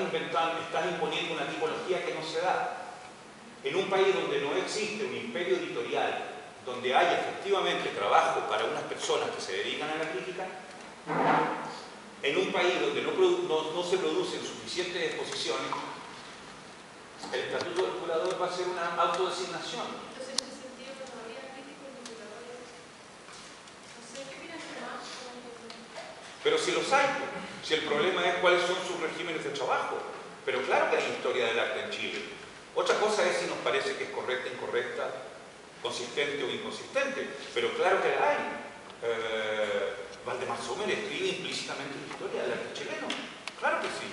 inventando, estás imponiendo una tipología que no se da. En un país donde no existe un imperio editorial, donde hay efectivamente trabajo para unas personas que se dedican a la crítica, en un país donde no, no se producen suficientes exposiciones, el estatuto del curador va a ser una autodesignación. Pero si los hay, si el problema es cuáles son sus regímenes de trabajo. Pero claro que hay historia del arte en Chile. Otra cosa es si nos parece que es correcta, incorrecta, consistente o inconsistente. Pero claro que la hay. Eh, Valdemar Sommer escribe implícitamente la historia del arte chileno. Claro que sí.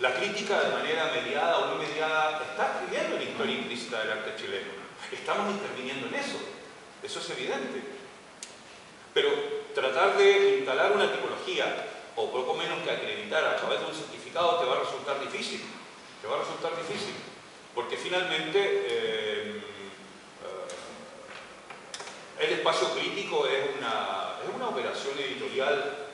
La crítica de manera mediada o no mediada está escribiendo la historia implícita del arte chileno. Estamos interviniendo en eso. Eso es evidente. Pero tratar de instalar una tipología, o poco menos que acreditar a través de un certificado, te va a resultar difícil. Te va a resultar difícil. Porque finalmente eh, eh, el espacio crítico es una, es una operación editorial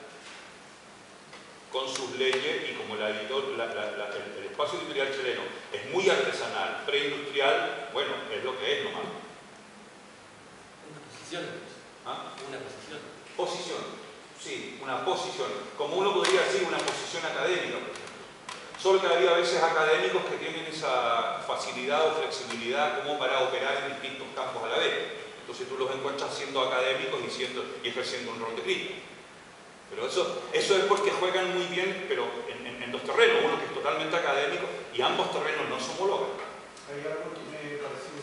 con sus leyes y como la editor, el, espacio editorial chileno es muy artesanal, preindustrial, bueno, es lo que es nomás. Una posición. ¿Ah? Una posición. Posición, sí, una posición. Como uno podría decir, una posición académica, Solo que había a veces académicos que tienen esa facilidad o flexibilidad como para operar en distintos campos a la vez. Entonces tú los encuentras siendo académicos y, siendo, y ejerciendo un rol de crítico. Pero eso, eso es porque juegan muy bien, pero en, en, dos terrenos, uno que es totalmente académico y ambos terrenos no se homologan. Hay algo que me pareció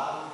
Bible